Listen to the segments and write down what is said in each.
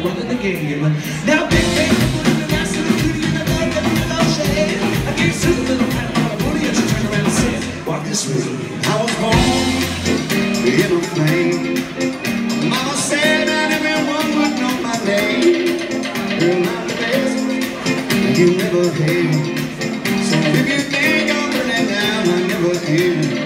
brother running the game. Now, big the the the the the way. I was born in a flame. Mama said that everyone would know my name. Girl, I'm the best you never had. So if you think I'm burning down, I never am.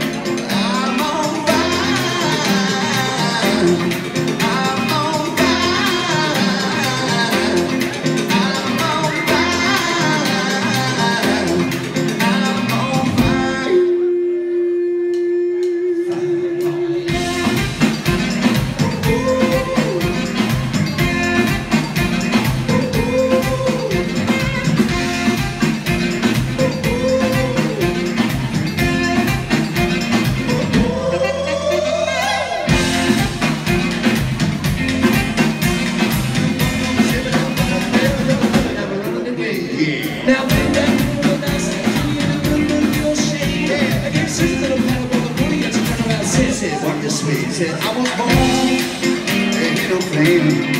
And said. I was born a flame.